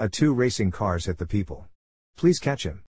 A two racing cars hit the people. Please catch him.